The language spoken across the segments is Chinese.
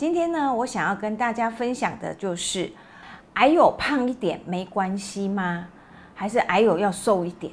今天呢，我想要跟大家分享的就是，矮有胖一点没关系吗？还是矮有要瘦一点？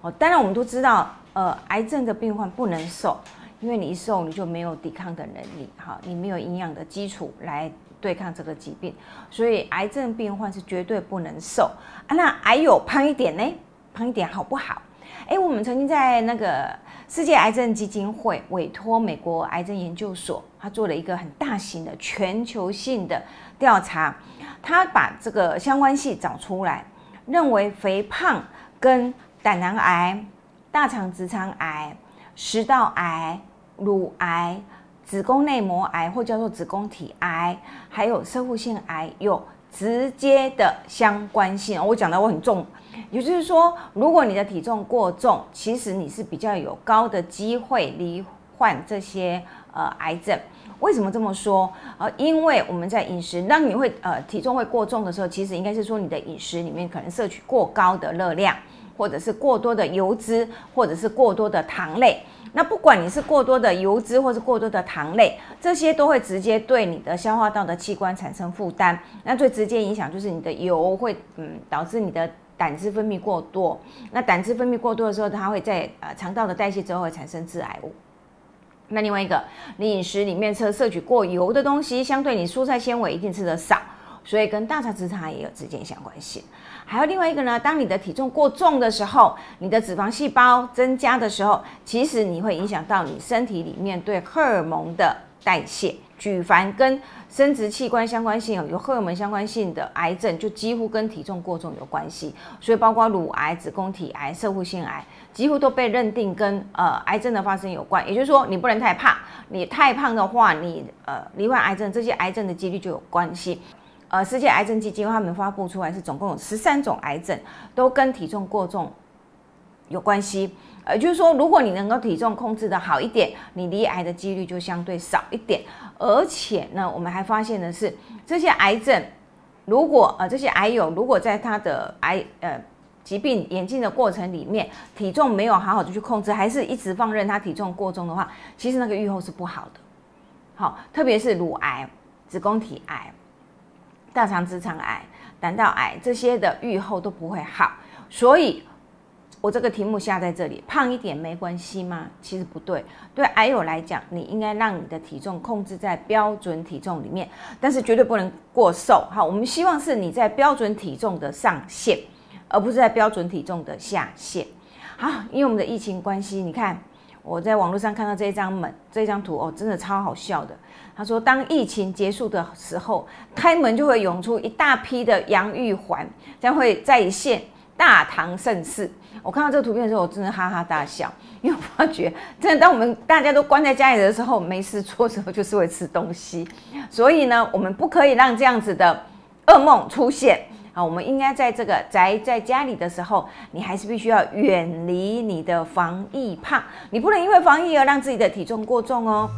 哦，当然我们都知道，呃，癌症的病患不能瘦，因为你一瘦你就没有抵抗的能力，哈，你没有营养的基础来对抗这个疾病，所以癌症病患是绝对不能瘦啊。那矮有胖一点呢？胖一点好不好？哎，我们曾经在那个世界癌症基金会委托美国癌症研究所，他做了一个很大型的全球性的调查，他把这个相关性找出来，认为肥胖跟胆囊癌、大肠直肠癌、食道癌、乳癌、子宫内膜癌或叫做子宫体癌，还有射护腺癌有直接的相关性。我讲的我很重。也就是说，如果你的体重过重，其实你是比较有高的机会罹患这些呃癌症。为什么这么说？呃，因为我们在饮食当你会呃体重会过重的时候，其实应该是说你的饮食里面可能摄取过高的热量，或者是过多的油脂，或者是过多的糖类。那不管你是过多的油脂或是过多的糖类，这些都会直接对你的消化道的器官产生负担。那最直接影响就是你的油会嗯导致你的。胆汁分泌过多，那胆汁分泌过多的时候，它会在呃肠道的代谢之后会产生致癌物。那另外一个，你饮食里面摄摄取过油的东西，相对你蔬菜纤维一定吃的少，所以跟大肠直肠也有直接相关性。还有另外一个呢，当你的体重过重的时候，你的脂肪细胞增加的时候，其实你会影响到你身体里面对荷尔蒙的代谢。举凡跟生殖器官相关性有荷尔蒙相关性的癌症，就几乎跟体重过重有关系。所以包括乳癌、子宫体癌、射护腺癌，几乎都被认定跟呃癌症的发生有关。也就是说，你不能太胖，你太胖的话，你呃罹患癌症，这些癌症的几率就有关系。呃，世界癌症基金会他们发布出来是总共有十三种癌症都跟体重过重有关系。呃，就是说，如果你能够体重控制的好一点，你离癌的几率就相对少一点。而且呢，我们还发现的是，这些癌症，如果呃这些癌友如果在他的癌呃疾病演进的过程里面，体重没有好好的去控制，还是一直放任他体重过重的话，其实那个预后是不好的。好，特别是乳癌、子宫体癌、大肠直肠癌、胆道癌这些的预后都不会好，所以。我这个题目下在这里，胖一点没关系吗？其实不对，对矮友来讲，你应该让你的体重控制在标准体重里面，但是绝对不能过瘦。好，我们希望是你在标准体重的上限，而不是在标准体重的下限。好，因为我们的疫情关系，你看我在网络上看到这一张门，这张图哦，真的超好笑的。他说，当疫情结束的时候，开门就会涌出一大批的杨玉环，将会再现。大唐盛世，我看到这个图片的时候，我真的哈哈大笑，因为我发觉，真的当我们大家都关在家里的时候，没事做的时候，就是会吃东西。所以呢，我们不可以让这样子的噩梦出现啊！我们应该在这个宅在家里的时候，你还是必须要远离你的防疫胖，你不能因为防疫而让自己的体重过重哦。